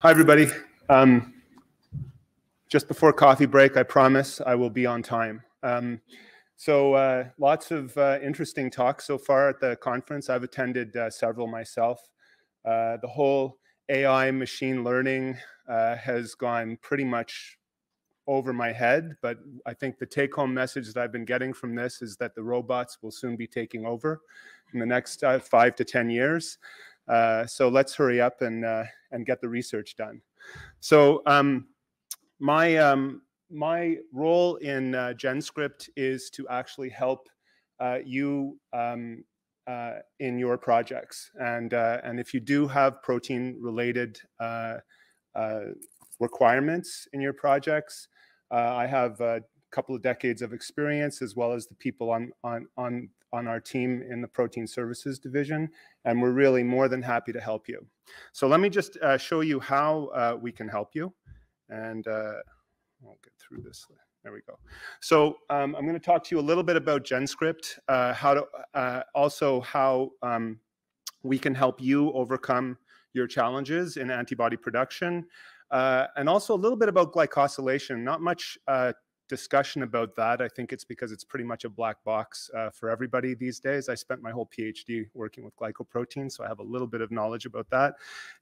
Hi, everybody. Um, just before coffee break, I promise I will be on time. Um, so uh, lots of uh, interesting talks so far at the conference. I've attended uh, several myself. Uh, the whole AI machine learning uh, has gone pretty much over my head, but I think the take-home message that I've been getting from this is that the robots will soon be taking over in the next uh, five to 10 years. So let's hurry up and and get the research done. So um, my um, my role in uh, GenScript is to actually help uh, you um, uh, in your projects, and and if you do have protein related requirements in your projects, I have a couple of decades of experience as well as the people on on on on our team in the protein services division, and we're really more than happy to help you. So let me just uh, show you how uh, we can help you, and uh, I'll get through this. There we go. So um, I'm going to talk to you a little bit about GenScript, uh, how to uh, also how um, we can help you overcome your challenges in antibody production, uh, and also a little bit about glycosylation. Not much discussion about that. I think it's because it's pretty much a black box uh, for everybody these days. I spent my whole PhD working with glycoproteins, so I have a little bit of knowledge about that.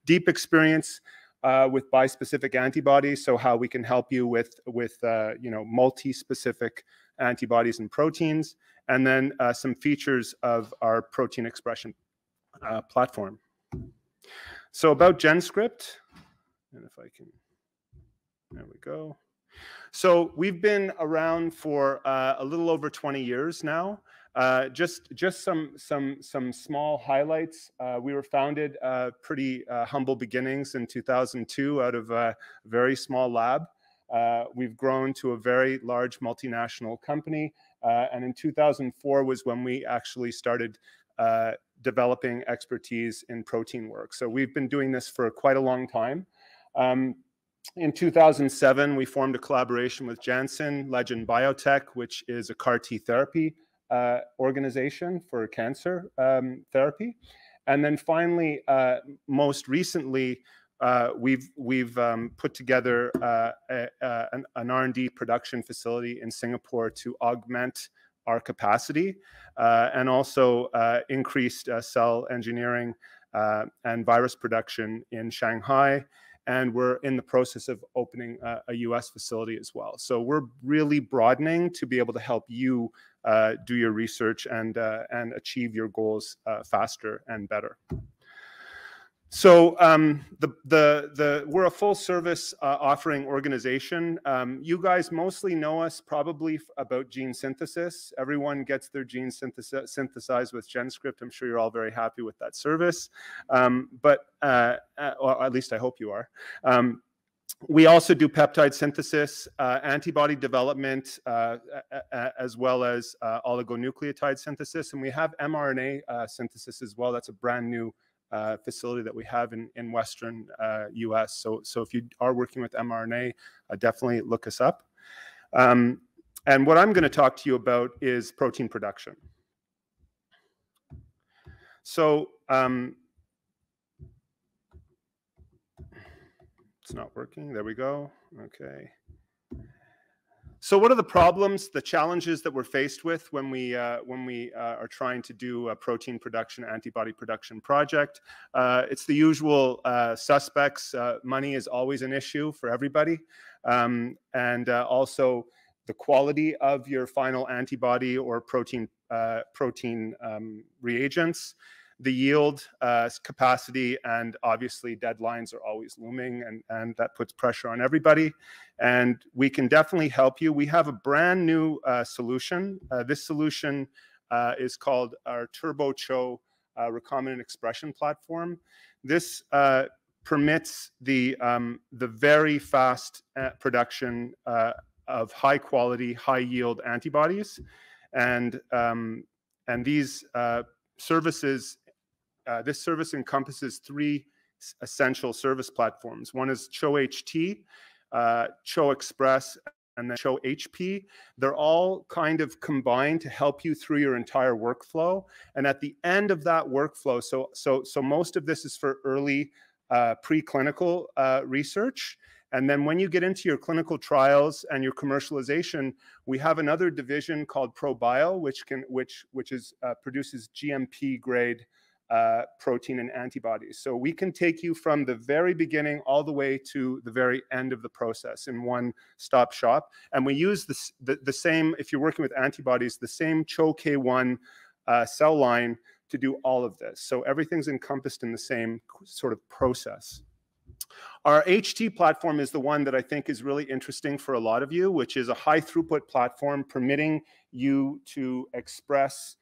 Deep experience uh, with bispecific antibodies, so how we can help you with with uh, you know multi-specific antibodies and proteins, and then uh, some features of our protein expression uh, platform. So about GenScript, and if I can, there we go. So we've been around for uh, a little over 20 years now. Uh, just just some some some small highlights. Uh, we were founded uh, pretty uh, humble beginnings in 2002 out of a very small lab. Uh, we've grown to a very large multinational company, and in 2004 was when we actually started developing expertise in protein work. So we've been doing this for quite a long time. Um, in 2007, we formed a collaboration with Janssen Legend Biotech, which is a CAR T therapy uh, organization for cancer um, therapy. And then finally, uh, most recently, uh, we've we've um, put together uh, a, a, an, R&D production facility in Singapore to augment our capacity uh, and also uh, increased cell engineering and virus production in Shanghai and we're in the process of opening a, a, US facility as well. So we're really broadening to be able to help you uh, do your research and uh, and achieve your goals uh, faster and better. So um, the, the, the, we're a full service uh, offering organization. Um, you guys mostly know us probably about gene synthesis. Everyone gets their gene synthesized with GenScript. I'm sure you're all very happy with that service. Um, but, uh, uh, or at least I hope you are. Um, we also do peptide synthesis, uh, antibody development, uh, as well as uh, oligonucleotide synthesis. And we have mRNA uh, synthesis as well. That's a brand new uh, facility that we have in, in Western uh, US. So, so if you are working with mRNA, uh, definitely look us up. Um, and what I'm going to talk to you about is protein production. So um, it's not working. There we go. Okay. So, what are the problems, the challenges that we're faced with when we uh, when we uh, are trying to do a protein production, antibody production project? Uh, it's the usual uh, suspects. Uh, money is always an issue for everybody, um, and uh, also the quality of your final antibody or protein protein um, reagents the yield uh, capacity and obviously deadlines are always looming and, and that puts pressure on everybody. And we can definitely help you. We have a brand new uh, solution. Uh, this solution uh, is called our turbo-cho uh, recombinant expression platform. This uh, permits the um, the very fast production of high quality high yield antibodies. And um, and these services uh, this service encompasses three essential service platforms. One is CHO-HT, uh, CHO Express, and then CHO HP. They're all kind of combined to help you through your entire workflow. And at the end of that workflow, so so so most of this is for early uh, preclinical uh, research. And then when you get into your clinical trials and your commercialization, we have another division called ProBio, which can which which is uh, produces GMP grade uh, protein and antibodies. So we can take you from the very beginning all the way to the very end of the process in one stop shop. And we use the, the same, if you're working with antibodies, the same CHO-K1 uh, cell line to do all of this. So everything's encompassed in the same sort of process. Our HT platform is the one that I think is really interesting for a lot of you, which is a high throughput platform permitting you to express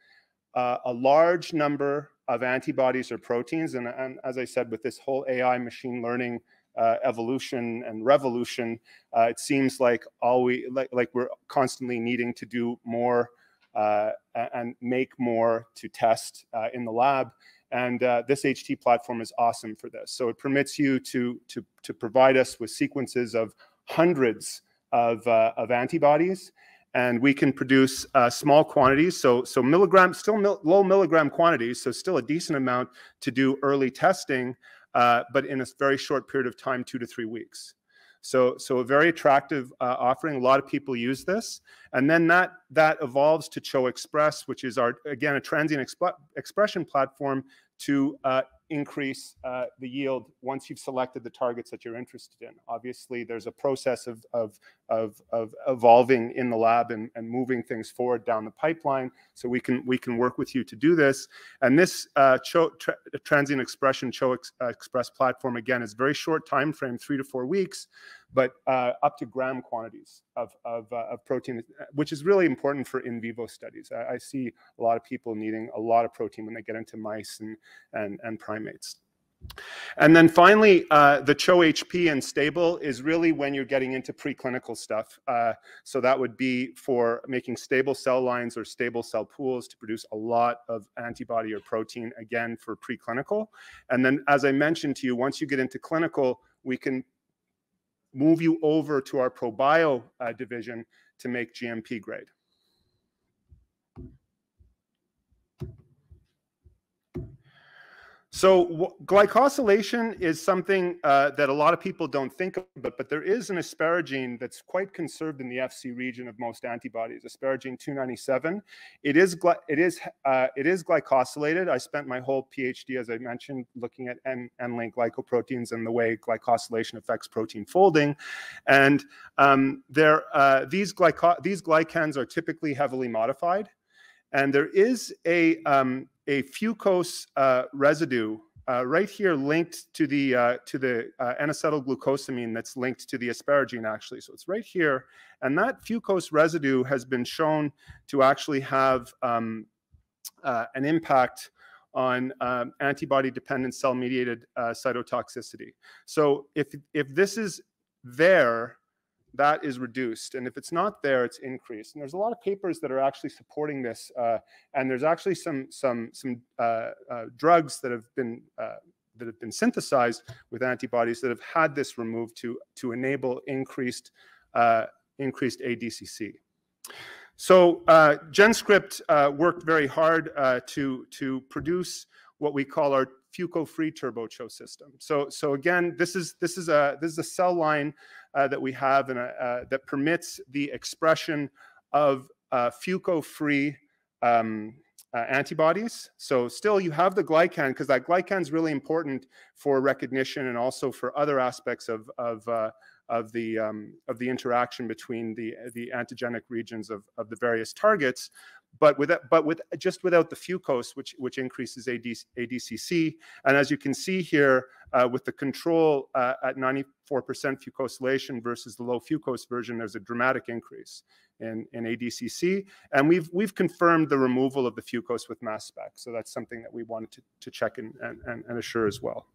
uh, a large number of antibodies or proteins. And, and, as I said, with this whole AI machine learning uh, evolution and revolution, uh, it seems like all we like, like we're constantly needing to do more uh, and make more to test uh, in the lab. And uh, this HT platform is awesome for this. So it permits you to, to, to provide us with sequences of hundreds of, of antibodies. And we can produce uh, small quantities, so so milligram, still mil low milligram quantities, so still a decent amount to do early testing, uh, but in a very short period of time, two to three weeks. So, so a very attractive uh, offering. A lot of people use this, and then that that evolves to CHO Express, which is our again a transient exp expression platform to uh, increase uh, the yield once you've selected the targets that you're interested in. Obviously, there's a process of, of, of, of evolving in the lab and, and, moving things forward down the pipeline. So we can we can work with you to do this. And this uh, CHO, tra transient expression CHO ex, uh, Express platform again is very short time frame, three to four weeks but uh, up to gram quantities of, of, uh, of, protein, which is really important for in vivo studies. I, I, see a lot of people needing a lot of protein when they get into mice and, and, and primates. And then finally, uh, the CHO-HP and stable is really when you're getting into preclinical stuff. Uh, so that would be for making stable cell lines or stable cell pools to produce a lot of antibody or protein, again, for preclinical. And then, as I mentioned to you, once you get into clinical, we can move you over to our ProBio uh, division to make GMP grade. So glycosylation is something uh, that a lot of people don't think about, but there is an asparagine that's quite conserved in the FC region of most antibodies, asparagine 297. It is it is uh, it is glycosylated. I spent my whole PhD, as I mentioned, looking at N-link glycoproteins and the way glycosylation affects protein folding, and um, there uh, these glyco these glycans are typically heavily modified. And there is a, um, a fucose uh, residue uh, right here linked to the, uh, to the uh, N-acetylglucosamine that's linked to the asparagine actually. So it's right here. And that fucose residue has been shown to actually have um, uh, an impact on um, antibody-dependent cell-mediated uh, cytotoxicity. So if, if this is there, that is reduced. And if it's not there, it's increased. And there's a lot of papers that are actually supporting this. Uh, and there's actually some some some uh, uh, drugs that have been uh, that have been synthesized with antibodies that have had this removed to to enable increased uh, increased ADCC. So uh, GenScript worked very hard to to produce what we call our Fuco-free turbo CHO system. So, so again, this is this is a this is a cell line that we have and uh, that permits the expression of uh, Fuco-free um, uh, antibodies. So still you have the glycan because that glycan is really important for recognition and also for other aspects of, of, uh, of, the, um, of the interaction between the, the antigenic regions of, of the various targets but with that, but with just without the fucose, which which increases AD, ADCC. And as you can see here, uh, with the control uh, at 94% fucosylation versus the low fucose version, there's a dramatic increase in, in ADCC. And we've we've confirmed the removal of the fucose with mass spec. So that's something that we wanted to, to check and, and, and assure as well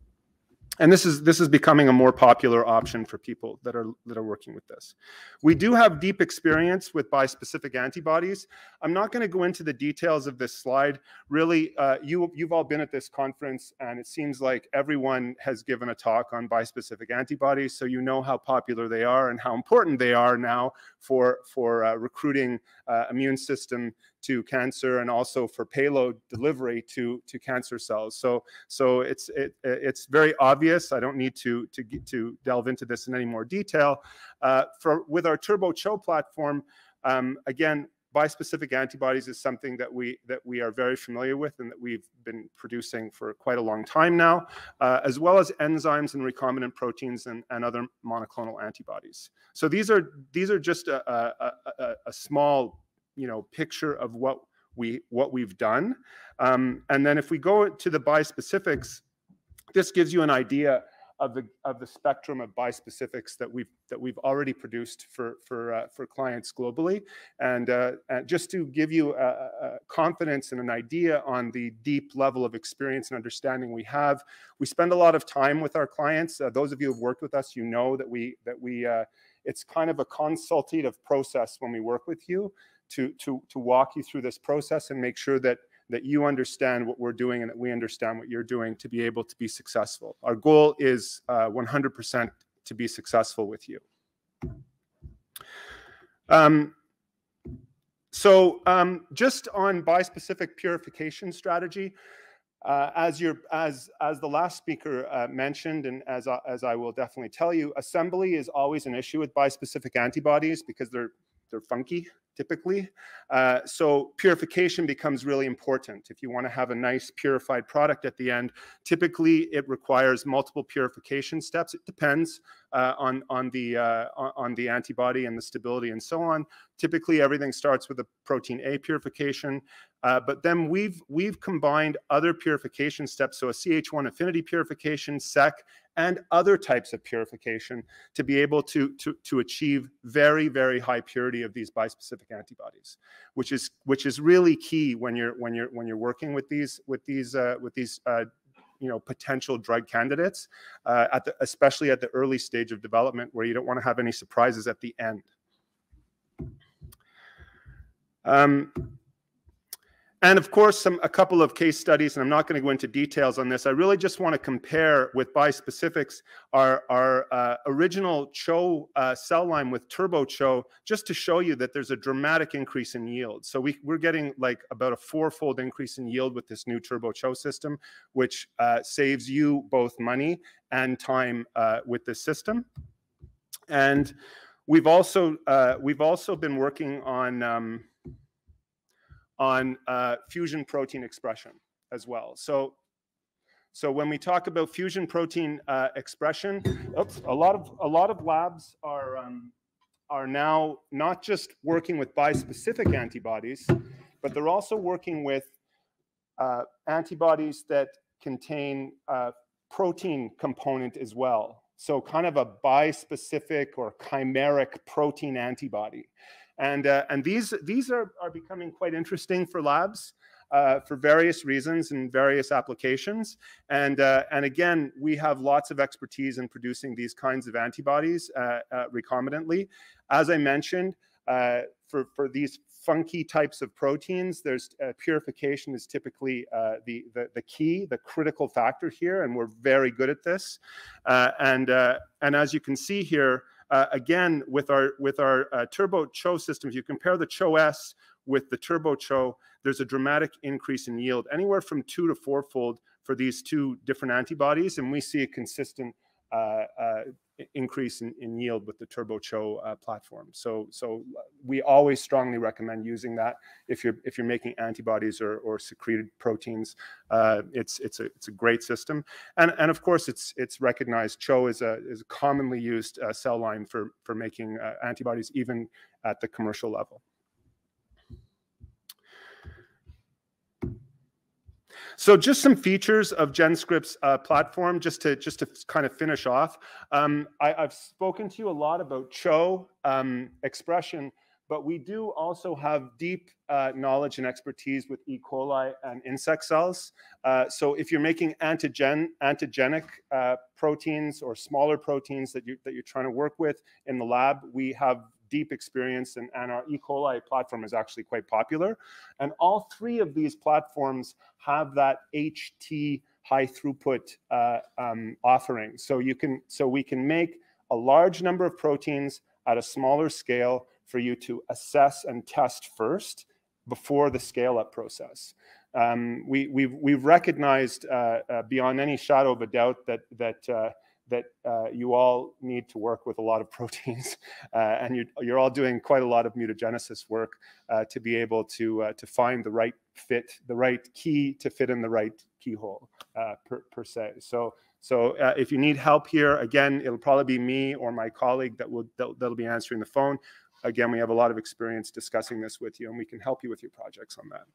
and this is this is becoming a more popular option for people that are that are working with this. We do have deep experience with bispecific antibodies. I'm not going to go into the details of this slide. Really, uh, you you've all been at this conference, and it seems like everyone has given a talk on bispecific antibodies, so you know how popular they are and how important they are now for for uh, recruiting uh, immune system to cancer and also for payload delivery to to cancer cells. So so it's it, it's very obvious. I don't need to to to delve into this in any more detail. Uh, for with our Turbo CHO platform, um, again, bispecific antibodies is something that we that we are very familiar with and that we've been producing for quite a long time now, uh, as well as enzymes and recombinant proteins and, and other monoclonal antibodies. So these are these are just a, a, a, a small you know picture of what we what we've done, um, and then if we go to the bispecifics, this gives you an idea of the of the spectrum of bispecifics that we've that we've already produced for for uh, for clients globally, and, uh, and, just to give you a, a confidence and an idea on the deep level of experience and understanding we have, we spend a lot of time with our clients. Uh, those of you who've worked with us, you know that we that we uh, it's kind of a consultative process when we work with you to to to walk you through this process and make sure that that you understand what we're doing and that we understand what you're doing to be able to be successful. Our goal is 100% uh, to be successful with you. Um, so um, just on bispecific purification strategy, uh, as, your, as, as the last speaker uh, mentioned, and as, uh, as I will definitely tell you, assembly is always an issue with bispecific antibodies because they're, they're funky typically. Uh, so purification becomes really important. If you want to have a nice purified product at the end, typically it requires multiple purification steps. It depends uh, on, on, the, uh, on the antibody and the stability and so on. Typically everything starts with a protein A purification, uh, but then we've, we've combined other purification steps, so a CH1 affinity purification, SEC, and other types of purification to be able to, to, to achieve very, very high purity of these bispecific antibodies, which is which is really key when you're when you're when you're working with these with these uh, with these uh, you know potential drug candidates, uh, at the, especially at the early stage of development where you don't want to have any surprises at the end. Um, and of course, some a couple of case studies, and I'm not going to go into details on this. I really just want to compare with bispecifics our, our uh, original CHO uh, cell line with Turbo CHO, just to show you that there's a dramatic increase in yield. So we, we're getting like about a fourfold increase in yield with this new Turbo CHO system, which uh, saves you both money and time uh, with this system. And we've also uh, we've also been working on um, on uh, fusion protein expression as well. So, so when we talk about fusion protein uh, expression, oops, a lot of a lot of labs are um, are now not just working with bispecific antibodies, but they're also working with uh, antibodies that contain uh, protein component as well. So kind of a bispecific or chimeric protein antibody. And, uh, and these, these are, are becoming quite interesting for labs uh, for various reasons and various applications. And, uh, and again, we have lots of expertise in producing these kinds of antibodies uh, uh, recombinantly. As I mentioned, uh, for, for these funky types of proteins, there's purification is typically the, the, the key, the critical factor here, and we're very good at this. and, and as you can see here, uh, again, with our with our uh, Turbo CHO system, if you compare the CHO S with the Turbo CHO, there's a dramatic increase in yield, anywhere from two to fourfold for these two different antibodies, and we see a consistent uh, uh increase in, in, yield with the Turbo CHO uh, platform. So, so we always strongly recommend using that if you're if you're making antibodies or, or secreted proteins. Uh, it's it's a it's a great system, and and of course it's it's recognized. CHO is a is a commonly used uh, cell line for for making uh, antibodies even at the commercial level. So just some features of GenScript's uh, platform, just to just to kind of finish off. Um, I, have spoken to you a lot about CHO um, expression, but we do also have deep uh, knowledge and expertise with E. coli and insect cells. Uh, so if you're making antigen antigenic uh, proteins or smaller proteins that you that you're trying to work with in the lab, we have deep experience, and, our E. coli platform is actually quite popular. And all three of these platforms have that HT high throughput uh, um, offering. So you can, so we can make a large number of proteins at a smaller scale for you to assess and test first before the scale-up process. Um, we, we've, we've recognized uh, uh, beyond any shadow of a doubt that, that, uh, that uh, you all need to work with a lot of proteins, uh, and you, you're all doing quite a lot of mutagenesis work uh, to be able to, to find the right fit, the right key to fit in the right keyhole per, per se. So, so if you need help here, again, it'll probably be me or my colleague that will that, that'll be answering the phone. Again, we have a lot of experience discussing this with you, and we can help you with your projects on that.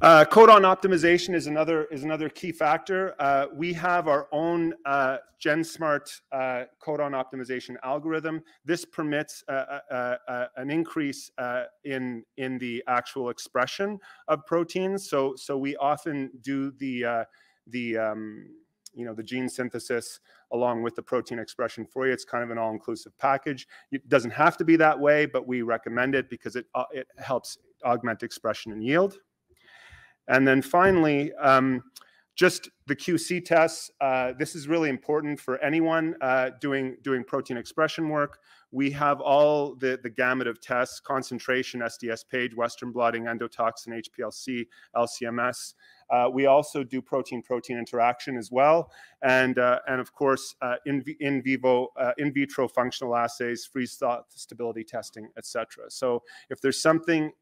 Uh, codon optimization is another is another key factor. Uh, we have our own uh, GenSmart uh, codon optimization algorithm. This permits uh, uh, an increase in in the actual expression of proteins. So so we often do the the um, you know the gene synthesis along with the protein expression for you. It's kind of an all-inclusive package. It doesn't have to be that way, but we recommend it because it it helps augment expression and yield. And then finally, um, just the QC tests. Uh, this is really important for anyone uh, doing doing protein expression work. We have all the, the gamut of tests, concentration, SDS page, Western blotting, endotoxin, HPLC, LCMS. Uh, we also do protein-protein interaction as well. And, uh, and of course, uh, in, in vivo, uh, in vitro functional assays, freeze thaw stability testing, etc. So if there's something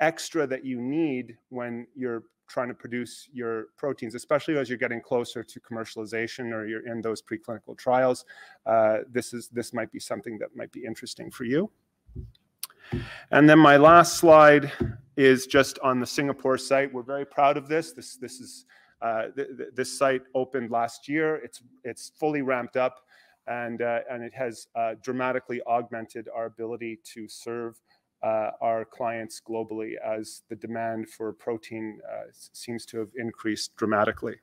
extra that you need when you're trying to produce your proteins, especially as you're getting closer to commercialization or you're in those preclinical trials. Uh, this is this might be something that might be interesting for you. And then my last slide is just on the Singapore site. We're very proud of this. This this is uh, th th this site opened last year. It's it's fully ramped up, and uh, and it has uh, dramatically augmented our ability to serve uh, our clients globally as the demand for protein uh, seems to have increased dramatically.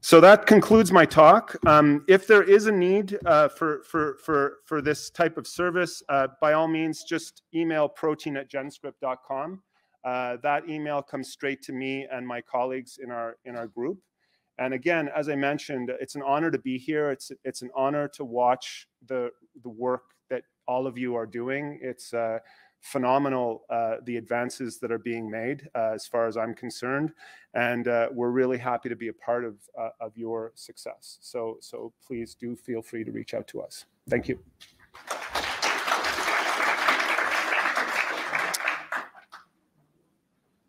So that concludes my talk. Um, if there is a need uh, for, for, for, for this type of service, uh, by all means, just email protein at genscript.com. Uh, that email comes straight to me and my colleagues in our, in our group. And again, as I mentioned, it's an honor to be here. It's, it's an honor to watch the, the work that all of you are doing. It's, uh, phenomenal uh, the advances that are being made uh, as far as I'm concerned, and uh, we're really happy to be a part of uh, of your success. So so please do feel free to reach out to us. Thank you.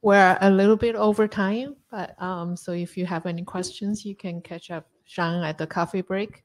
We're a little bit over time, but um, so if you have any questions, you can catch up Jean at the coffee break.